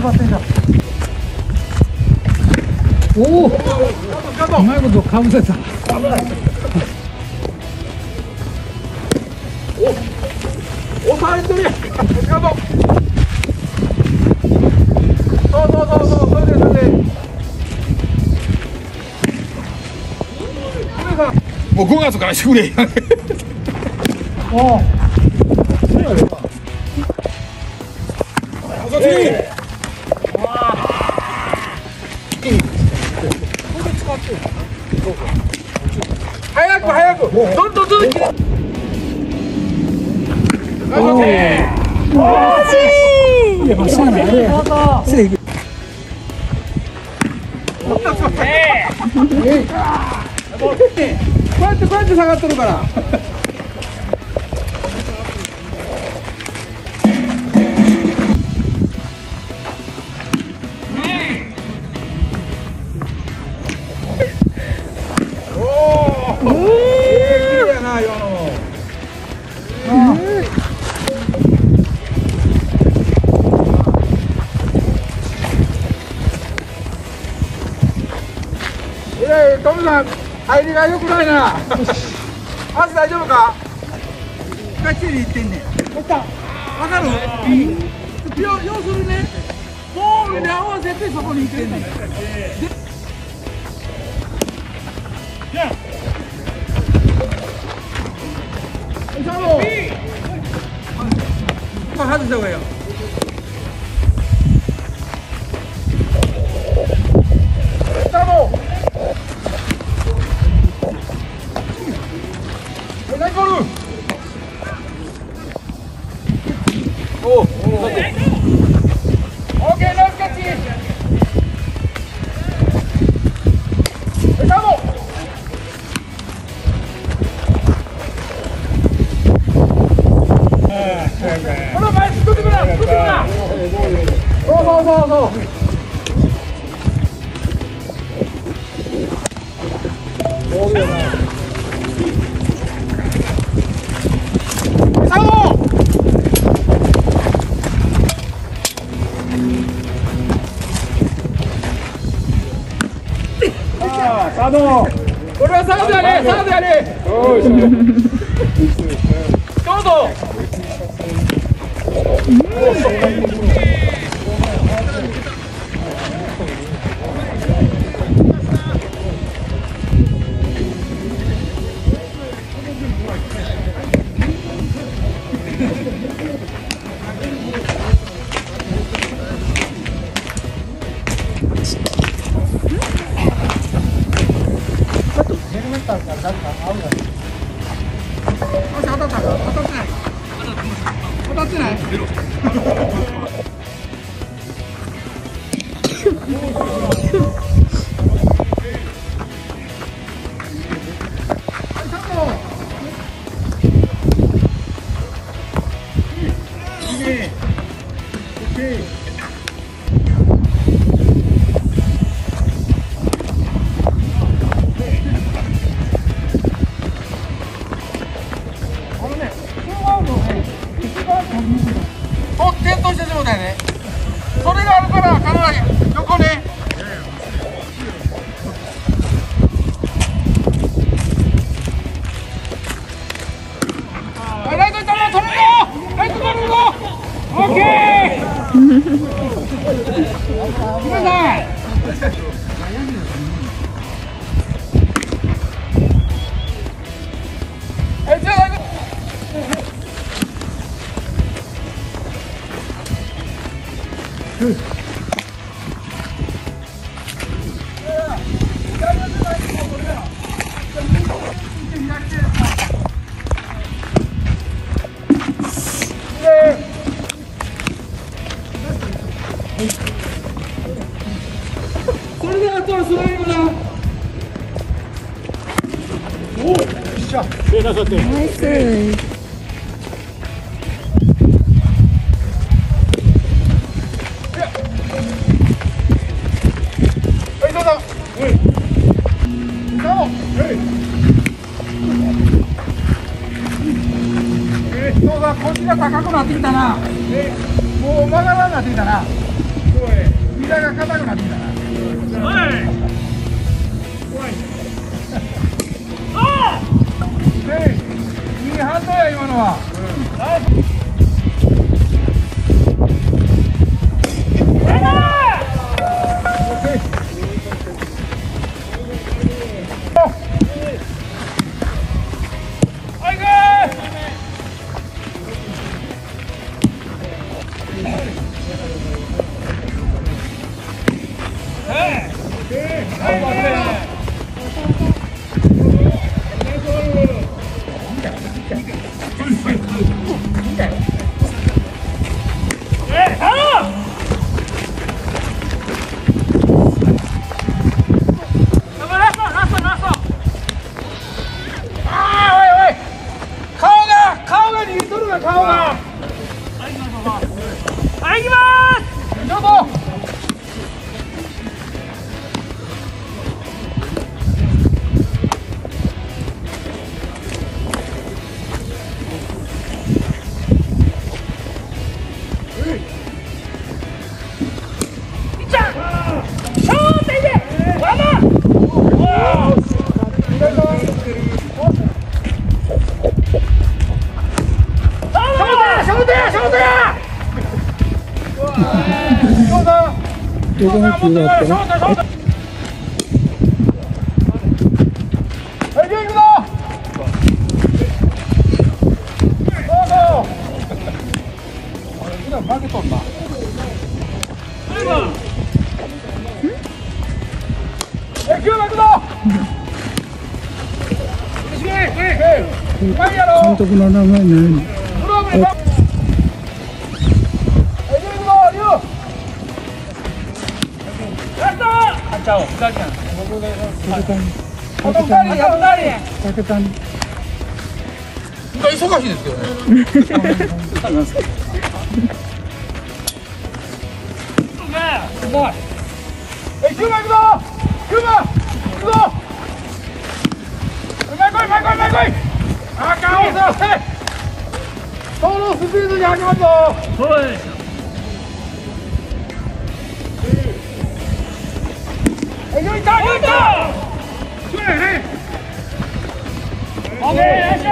座ってんだおお。うまいことかぶせた。おさえてるやん。ガードそうそうそうそうそれでそれで。もう5月からしてくれやんおお早くだねせい こうやってこうやって下がってるからええトムさん入りが良くないな。足大丈夫か？がっちりいってんねん。わかる？要要するにねボールに合わせてそこに行ってんねん。でサモこれ外した方がいいよサモサド。これはサードやねサードやねはいライト行ったね、取れるぞライト取れるぞオッそれであとはスライムだナイスはい、どうぞ。どうも。えー、人が腰が高くなってきたな。えーもう曲がらなってきたな。そうや。膝が硬くなってきたな今のは、うん。¡Vamos, どこの球があったのはい、行くぞそうそう普段負けとんなえ、9番行くぞうあ、ちゃおう、ふざけん竹谷あと2人、あと2人。竹谷忙しいです。ごい。え、九番行くぞ。九番。行くぞ。うまいこい、うまいこい、うまいこい。あかん、おさい。そのスピードに始まるぞ。よいた、よいた。そうやね。オッケー、よいしょ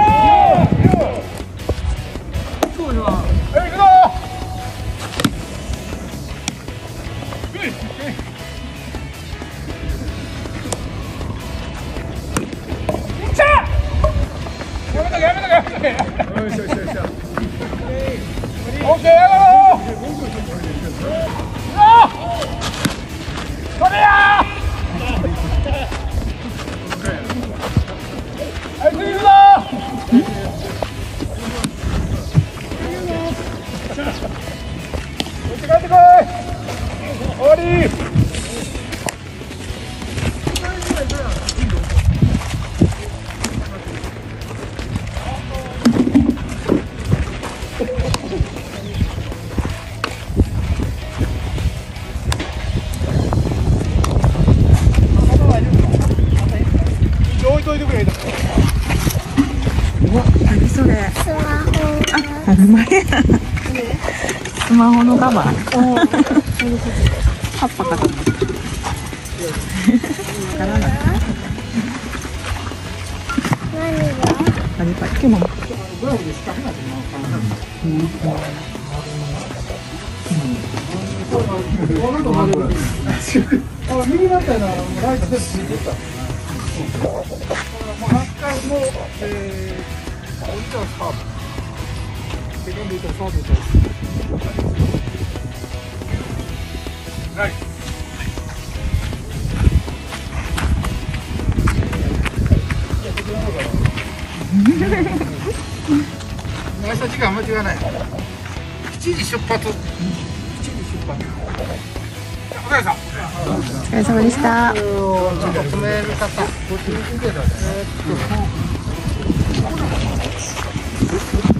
何それ？スマホ。あ、ほんまやスマホのカバー葉っぱかと思ったわからない何か今もあ、右だったよな、ライトでついてた。もう8回も、えー、置いたらサーブ。セカンドいったらサーブいったら。はい。明日時間間違いない。7時出発。7時出発。お疲れさ。お疲れ様でしたちょっと詰める方、こっち見てたね。